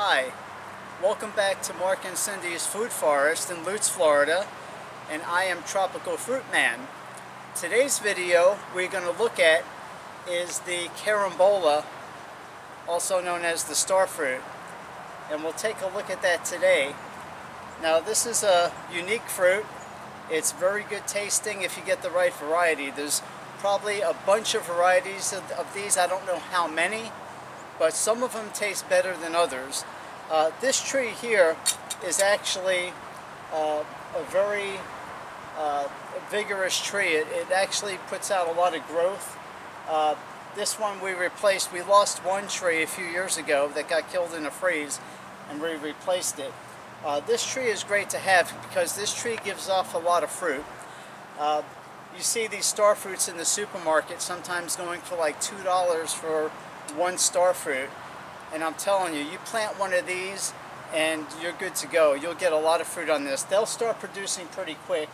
Hi, welcome back to Mark and Cindy's Food Forest in Lutz, Florida, and I am Tropical Fruit Man. Today's video we're going to look at is the carambola, also known as the star fruit, and we'll take a look at that today. Now this is a unique fruit. It's very good tasting if you get the right variety. There's probably a bunch of varieties of, of these, I don't know how many, but some of them taste better than others. Uh, this tree here is actually uh, a very uh, vigorous tree. It, it, actually puts out a lot of growth. Uh, this one we replaced, we lost one tree a few years ago that got killed in a freeze and we replaced it. Uh, this tree is great to have because this tree gives off a lot of fruit. Uh, you see these star fruits in the supermarket sometimes going for like $2 for one star fruit and I'm telling you you plant one of these and you're good to go. You'll get a lot of fruit on this. They'll start producing pretty quick.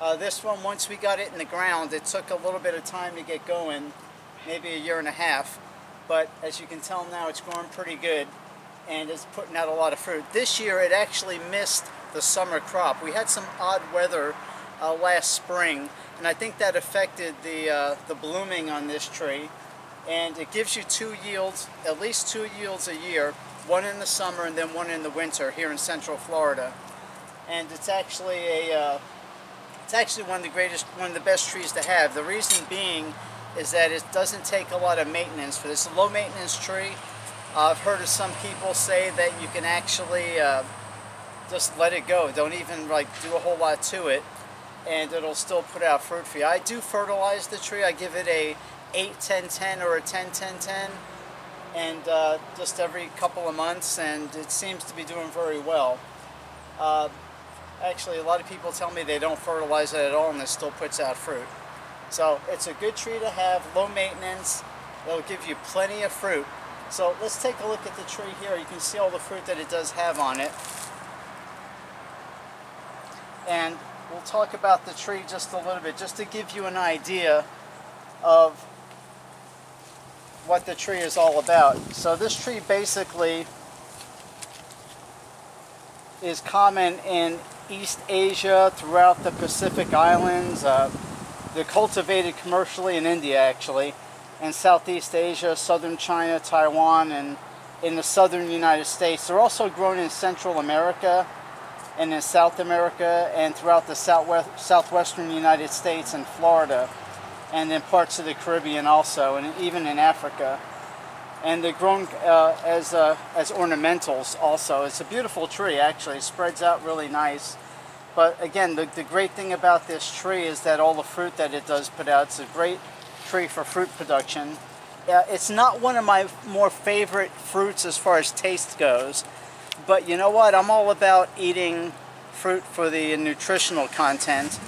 Uh, this one once we got it in the ground it took a little bit of time to get going maybe a year and a half but as you can tell now it's growing pretty good and it's putting out a lot of fruit. This year it actually missed the summer crop. We had some odd weather uh, last spring and I think that affected the uh, the blooming on this tree and it gives you two yields, at least two yields a year, one in the summer and then one in the winter here in Central Florida. And it's actually a, uh, it's actually one of the greatest, one of the best trees to have. The reason being is that it doesn't take a lot of maintenance for this. low maintenance tree. Uh, I've heard of some people say that you can actually uh, just let it go. Don't even like do a whole lot to it and it'll still put out fruit for you. I do fertilize the tree. I give it a 8 10 10 or a 10 10 10 and uh, just every couple of months and it seems to be doing very well. Uh, actually a lot of people tell me they don't fertilize it at all and it still puts out fruit. So it's a good tree to have, low maintenance, it'll give you plenty of fruit. So let's take a look at the tree here. You can see all the fruit that it does have on it. And we'll talk about the tree just a little bit, just to give you an idea of what the tree is all about. So this tree basically is common in East Asia, throughout the Pacific Islands. Uh, they're cultivated commercially in India actually, and Southeast Asia, Southern China, Taiwan, and in the Southern United States. They're also grown in Central America and in South America and throughout the southwest, southwestern United States and Florida and in parts of the Caribbean also, and even in Africa. And they're grown uh, as, uh, as ornamentals also. It's a beautiful tree actually, it spreads out really nice. But again, the, the great thing about this tree is that all the fruit that it does put out, it's a great tree for fruit production. Uh, it's not one of my more favorite fruits as far as taste goes, but you know what? I'm all about eating fruit for the nutritional content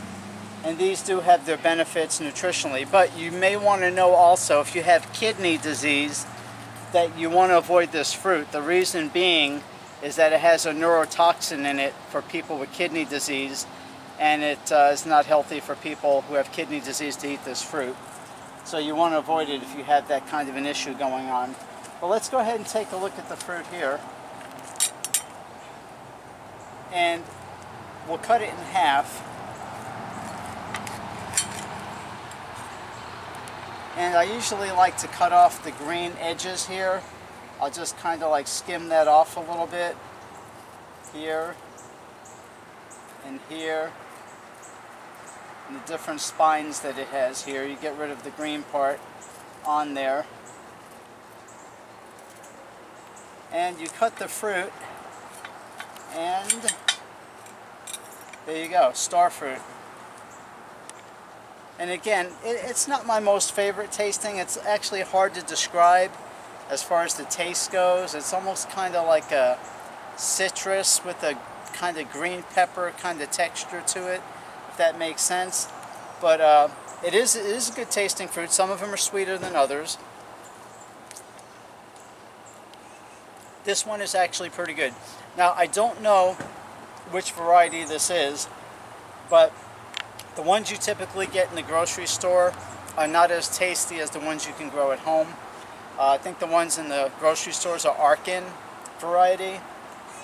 and these do have their benefits nutritionally. But you may want to know also if you have kidney disease that you want to avoid this fruit. The reason being is that it has a neurotoxin in it for people with kidney disease and it uh, is not healthy for people who have kidney disease to eat this fruit. So you want to avoid it if you have that kind of an issue going on. But let's go ahead and take a look at the fruit here. And we'll cut it in half. And I usually like to cut off the green edges here. I'll just kind of like skim that off a little bit. Here. And here. And the different spines that it has here. You get rid of the green part on there. And you cut the fruit. And there you go, star fruit. And again, it, it's not my most favorite tasting. It's actually hard to describe as far as the taste goes. It's almost kind of like a citrus with a kind of green pepper kind of texture to it, if that makes sense. But uh, it is it is a good tasting fruit. Some of them are sweeter than others. This one is actually pretty good. Now, I don't know which variety this is, but the ones you typically get in the grocery store are not as tasty as the ones you can grow at home. Uh, I think the ones in the grocery stores are Arkin, variety.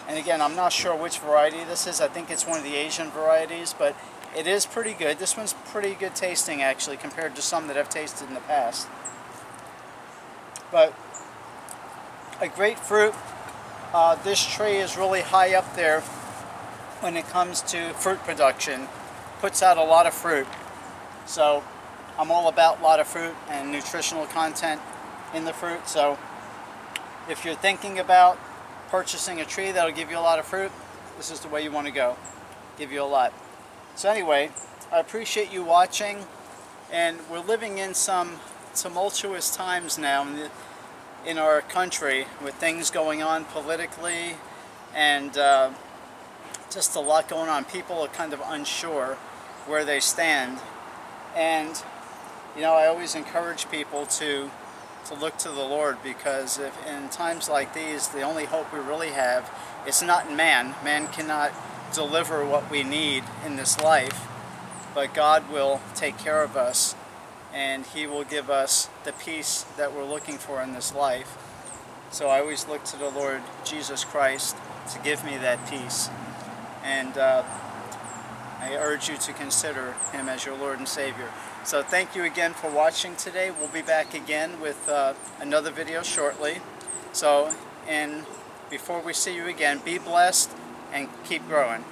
And again, I'm not sure which variety this is. I think it's one of the Asian varieties, but it is pretty good. This one's pretty good tasting actually compared to some that I've tasted in the past. But a grapefruit, uh, this tree is really high up there when it comes to fruit production. Puts out a lot of fruit. So I'm all about a lot of fruit and nutritional content in the fruit. So if you're thinking about purchasing a tree that'll give you a lot of fruit, this is the way you want to go. Give you a lot. So anyway, I appreciate you watching and we're living in some tumultuous times now in, the, in our country with things going on politically and uh, just a lot going on. People are kind of unsure where they stand and you know I always encourage people to to look to the Lord because if in times like these the only hope we really have is not in man. Man cannot deliver what we need in this life, but God will take care of us and He will give us the peace that we're looking for in this life. So I always look to the Lord Jesus Christ to give me that peace. And uh, I urge you to consider Him as your Lord and Savior. So thank you again for watching today. We'll be back again with uh, another video shortly. So, and before we see you again, be blessed and keep growing.